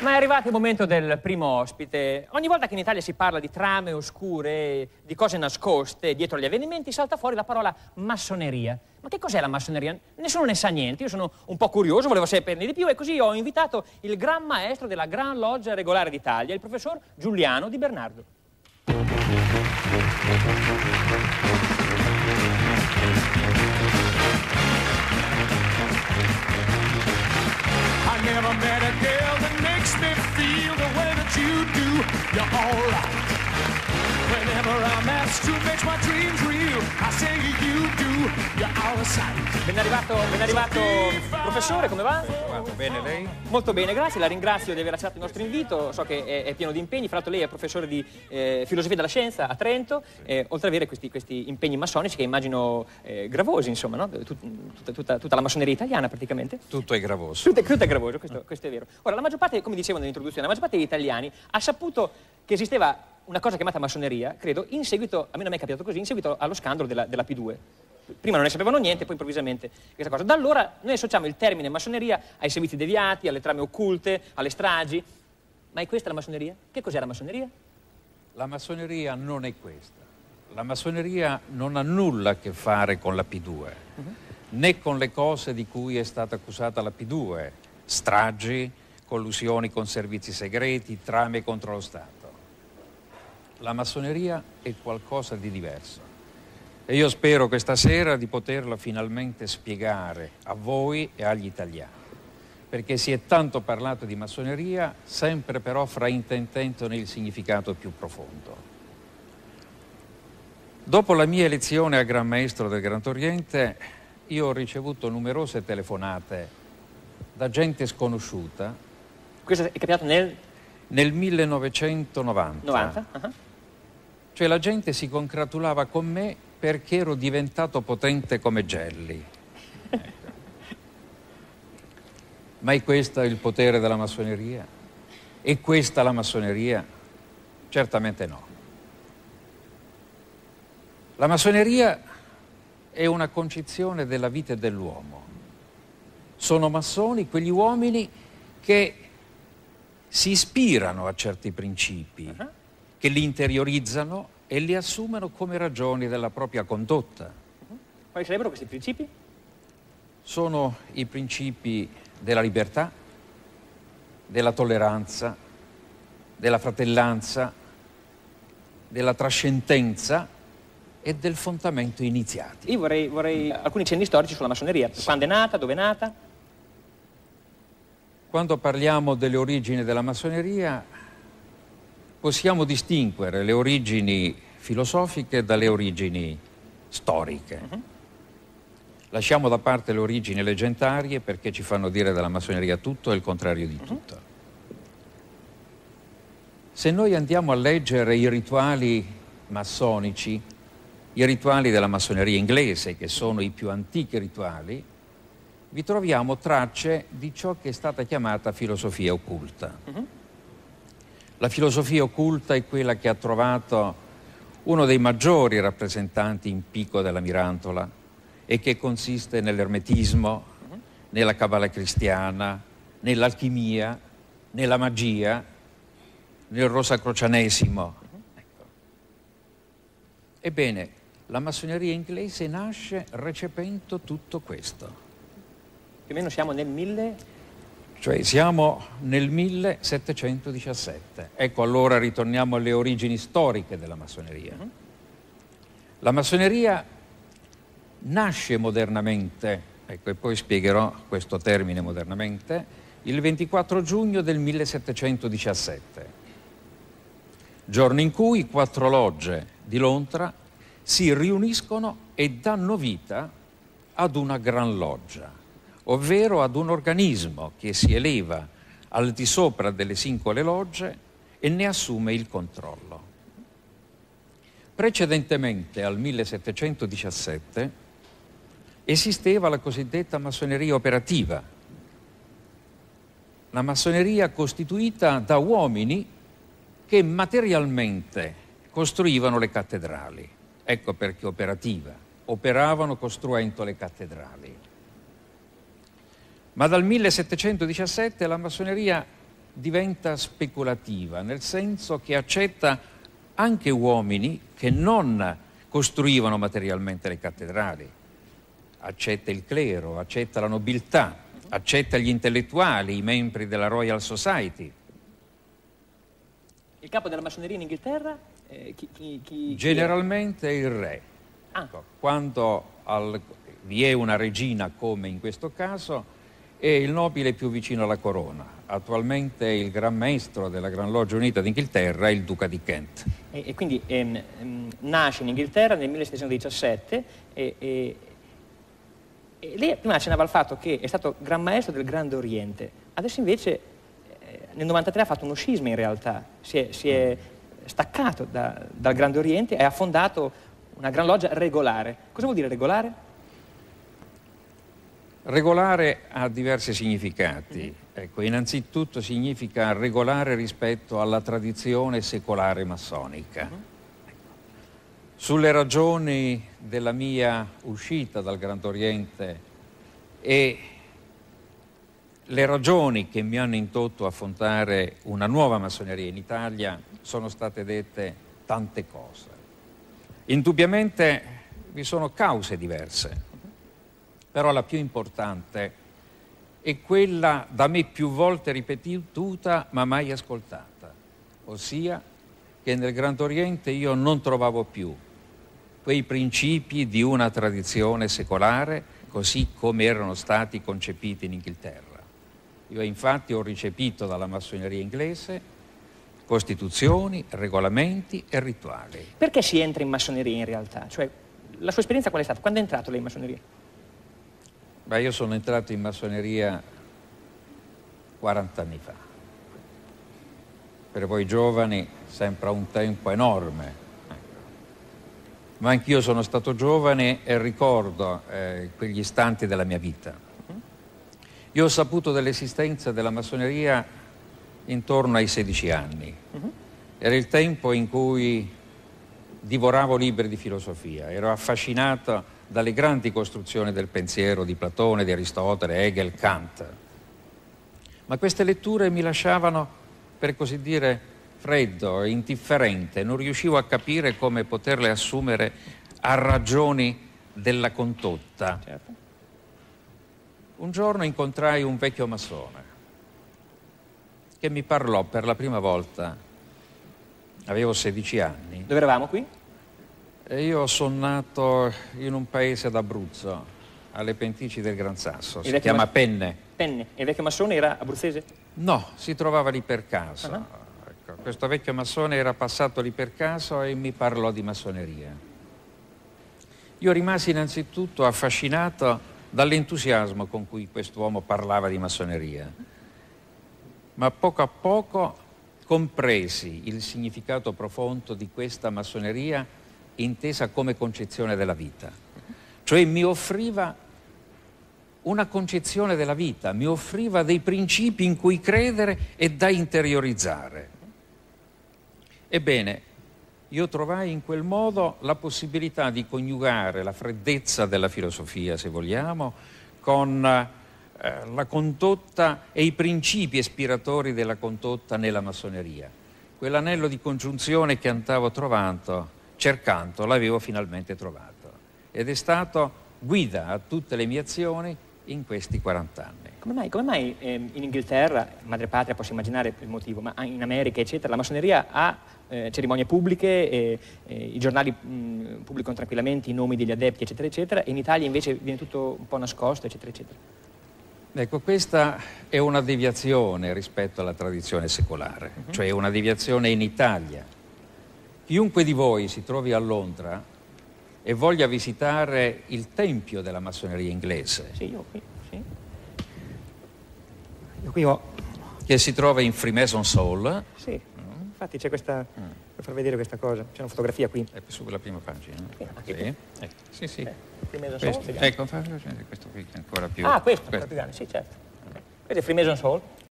Ma è arrivato il momento del primo ospite. Ogni volta che in Italia si parla di trame oscure, di cose nascoste dietro gli avvenimenti, salta fuori la parola massoneria. Ma che cos'è la massoneria? Nessuno ne sa niente, io sono un po' curioso, volevo saperne di più e così ho invitato il gran maestro della Gran Loggia Regolare d'Italia, il professor Giuliano Di Bernardo. I never met a girl me feel the way that you do. You're alright. Whenever I'm asked to make my dreams real, I say you do. Ben arrivato, ben arrivato, professore, come va? Guarda, bene lei? Molto bene, grazie, la ringrazio di aver accettato il nostro invito, so che è, è pieno di impegni, fra l'altro lei è professore di eh, filosofia della scienza a Trento, eh, oltre ad avere questi, questi impegni massonici che immagino eh, gravosi, insomma, no? Tut- tutta, tutta- tutta la massoneria italiana praticamente. Tutto è gravoso. Tutto, è- tutto è gravoso, questo, questo è vero. Ora, la maggior parte, come dicevo nell'introduzione, la maggior parte degli italiani ha saputo che esisteva una cosa chiamata massoneria, credo, in seguito, a me è capitato così, in seguito allo scandalo della, della P2. Prima non ne sapevano niente, poi improvvisamente questa cosa. Da allora noi associamo il termine massoneria ai servizi deviati, alle trame occulte, alle stragi. Ma è questa la massoneria? Che cos'è la massoneria? La massoneria non è questa. La massoneria non ha nulla a che fare con la P2, né con le cose di cui è stata accusata la P2, stragi, collusioni con servizi segreti, trame contro lo Stato. La massoneria è qualcosa di diverso. E io spero questa sera di poterla finalmente spiegare a voi e agli italiani. Perché si è tanto parlato di massoneria, sempre però fraintendendo nel significato più profondo. Dopo la mia elezione a Gran Maestro del Gran Oriente, io ho ricevuto numerose telefonate da gente sconosciuta Questo è capitato nel nel 1990. 90? Ah. Cioè la gente si congratulava con me perché ero diventato potente come Gelli. Ma è questo il potere della massoneria? È questa la massoneria? Certamente no. La massoneria è una concezione della vita dell'uomo. Sono massoni quegli uomini che si ispirano a certi principi, che li interiorizzano e li assumono come ragioni della propria condotta. Quali sarebbero questi principi? Sono i principi della libertà, della tolleranza, della fratellanza, della trascendenza e del fondamento iniziati. Io vorrei, vorrei alcuni cenni storici sulla massoneria. Quando è nata, dove è nata? Quando parliamo delle origini della massoneria possiamo distinguere le origini filosofiche dalle origini storiche. Lasciamo da parte le origini leggendarie perché ci fanno dire della massoneria tutto e il contrario di tutto. Se noi andiamo a leggere i rituali massonici, i rituali della massoneria inglese, che sono i più antichi rituali, vi troviamo tracce di ciò che è stata chiamata filosofia occulta. La filosofia occulta è quella che ha trovato uno dei maggiori rappresentanti in picco della Mirantola e che consiste nell'ermetismo, nella cabala cristiana, nell'alchimia, nella magia, nel rosacrocianesimo. Ecco. Ebbene, la massoneria inglese nasce recependo tutto questo. Più o meno siamo nel 1000... Cioè siamo nel 1717. Ecco allora ritorniamo alle origini storiche della massoneria. La massoneria nasce modernamente, ecco e poi spiegherò questo termine modernamente, il 24 giugno del 1717, giorno in cui quattro logge di Londra si riuniscono e danno vita ad una gran loggia ovvero ad un organismo che si eleva al di sopra delle singole logge e ne assume il controllo. Precedentemente al 1717 esisteva la cosiddetta massoneria operativa, la massoneria costituita da uomini che materialmente costruivano le cattedrali. Ecco perché operativa, operavano costruendo le cattedrali. Ma dal 1717 la massoneria diventa speculativa, nel senso che accetta anche uomini che non costruivano materialmente le cattedrali, accetta il clero, accetta la nobiltà, accetta gli intellettuali, i membri della Royal Society. Il capo della massoneria in Inghilterra? Eh, chi, chi, chi, Generalmente il re. Ah. Ecco, Quando al- vi è una regina, come in questo caso, è il nobile più vicino alla corona. Attualmente il gran maestro della Gran Loggia Unita d'Inghilterra il duca di Kent. E, e quindi ehm, ehm, nasce in Inghilterra nel 1717 e, e- e lei prima accennava al fatto che è stato Gran Maestro del Grande Oriente, adesso invece eh, nel 93 ha fatto uno scisma in realtà, si è, si è staccato da- dal Grande Oriente e ha fondato una Gran Loggia regolare. Cosa vuol dire regolare? Regolare ha diversi significati. Ecco, innanzitutto significa regolare rispetto alla tradizione secolare massonica. Sulle ragioni della mia uscita dal Grande Oriente e le ragioni che mi hanno indotto a fondare una nuova massoneria in Italia sono state dette tante cose. Indubbiamente vi sono cause diverse, però la più importante è quella da me più volte ripetuta ma mai ascoltata, ossia che nel Grande Oriente io non trovavo più quei principi di una tradizione secolare così come erano stati concepiti in Inghilterra. Io infatti ho ricepito dalla massoneria inglese costituzioni, regolamenti e rituali. Perché si entra in massoneria in realtà? Cioè, la sua esperienza qual è stata? Quando è entrato lei in massoneria? Beh, io sono entrato in massoneria 40 anni fa. Per voi giovani sembra un tempo enorme, ma anch'io sono stato giovane e ricordo eh, quegli istanti della mia vita. Io ho saputo dell'esistenza della massoneria intorno ai 16 anni. Era il tempo in cui divoravo libri di filosofia, ero affascinato dalle grandi costruzioni del pensiero di Platone, di Aristotele, Hegel, Kant. Ma queste letture mi lasciavano, per così dire, freddo e indifferente, non riuscivo a capire come poterle assumere a ragioni della condotta. Certo. Un giorno incontrai un vecchio massone che mi parlò per la prima volta, avevo 16 anni, Dove eravamo qui? Io sono nato in un paese d'Abruzzo, alle pendici del Gran Sasso, si chiama mas- Penne. Penne. E il vecchio massone era abruzzese? No, si trovava lì per caso. Ah. Ecco, questo vecchio massone era passato lì per caso e mi parlò di massoneria. Io rimasi innanzitutto affascinato dall'entusiasmo con cui quest'uomo parlava di massoneria, ma poco a poco compresi il significato profondo di questa massoneria intesa come concezione della vita. Cioè mi offriva una concezione della vita, mi offriva dei principi in cui credere e da interiorizzare. Ebbene, io trovai in quel modo la possibilità di coniugare la freddezza della filosofia, se vogliamo, con eh, la condotta e i principi ispiratori della condotta nella massoneria. Quell'anello di congiunzione che andavo trovando, cercando, l'avevo finalmente trovato. Ed è stato guida a tutte le mie azioni in questi 40 anni. Come mai, come mai, ehm, in Inghilterra, madrepatria posso immaginare il motivo, ma in America eccetera, la massoneria ha eh, cerimonie pubbliche, e, e i giornali mh, pubblicano tranquillamente i nomi degli adepti eccetera eccetera, e in Italia invece viene tutto un po' nascosto eccetera eccetera. Ecco, questa è una deviazione rispetto alla tradizione secolare, cioè una deviazione in Italia. Chiunque di voi si trovi a Londra e voglia visitare il tempio della massoneria inglese, Sì, io qui, sì. Io qui ho, che si trova in Freemason Hall, sì, infatti c'è questa, per far vedere questa cosa, c'è una fotografia qui. è sulla prima pagina. Sì, Sì, ecco, sì, sì. Freemason Hall, Questo, vediamo. ecco, questo qui è ancora più... Ah, questo, ancora più grande, sì certo. Questo è Freemason's Hall.